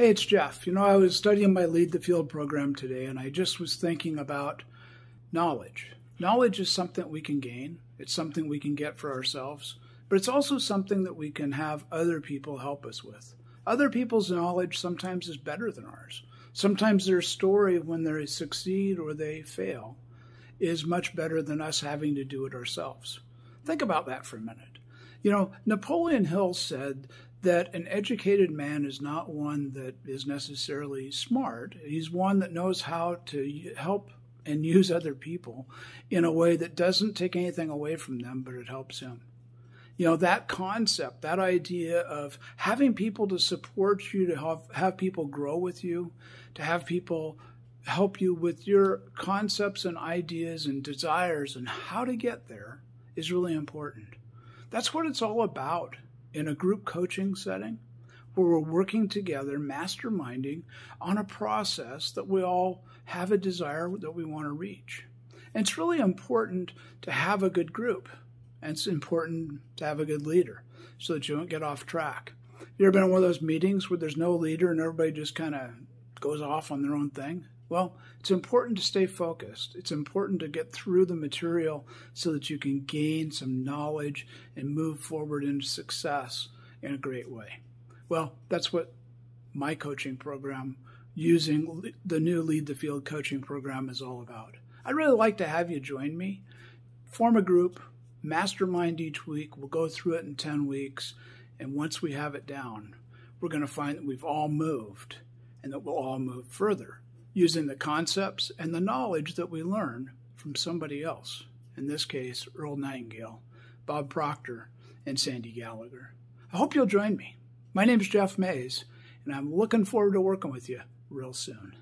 Hey, it's Jeff. You know, I was studying my Lead the Field program today, and I just was thinking about knowledge. Knowledge is something we can gain, it's something we can get for ourselves, but it's also something that we can have other people help us with. Other people's knowledge sometimes is better than ours. Sometimes their story, when they succeed or they fail, is much better than us having to do it ourselves. Think about that for a minute. You know, Napoleon Hill said that an educated man is not one that is necessarily smart. He's one that knows how to help and use other people in a way that doesn't take anything away from them, but it helps him. You know, that concept, that idea of having people to support you, to have, have people grow with you, to have people help you with your concepts and ideas and desires and how to get there is really important. That's what it's all about in a group coaching setting where we're working together, masterminding on a process that we all have a desire that we want to reach. And it's really important to have a good group, and it's important to have a good leader so that you don't get off track. You ever been in one of those meetings where there's no leader and everybody just kind of goes off on their own thing? Well, it's important to stay focused. It's important to get through the material so that you can gain some knowledge and move forward into success in a great way. Well, that's what my coaching program using the new Lead the Field coaching program is all about. I'd really like to have you join me. Form a group, mastermind each week. We'll go through it in 10 weeks. And once we have it down, we're going to find that we've all moved and that we'll all move further using the concepts and the knowledge that we learn from somebody else, in this case, Earl Nightingale, Bob Proctor, and Sandy Gallagher. I hope you'll join me. My name is Jeff Mays, and I'm looking forward to working with you real soon.